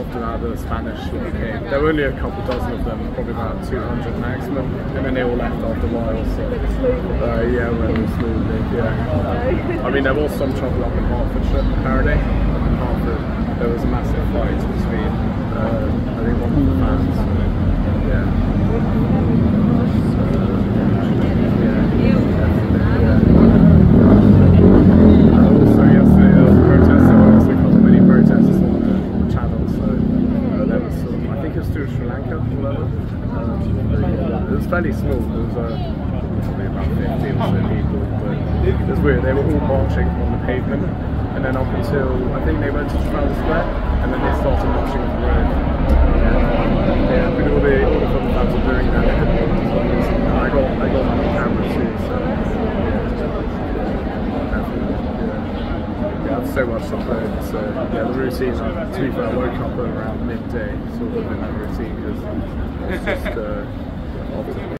often out the Spanish came. There were only a couple dozen of them, probably about 200 maximum, and then they all left after a while. So uh, yeah, all smoothly. Yeah. I mean, there was some trouble up in Hertfordshire apparently. In Hertford, there was a massive fight between uh, I think one of the fans. So, yeah. Also, yesterday there was a protest. There were also a couple many protests on the channel. So uh, there was was Sri Lanka whatever. Um, it was fairly small. There was uh, probably about 15 or so people, but it was weird. They were all marching on the pavement, and then up until I think they went to Trafalgar Square, and then they started marching on the road. Yeah, yeah but all the all the football fans were doing that. I got I got on camera too. So yeah. Yeah, I have so much to. So yeah, the routine. uh, To be fair, I woke up around midday, sort of in that routine because it's just uh.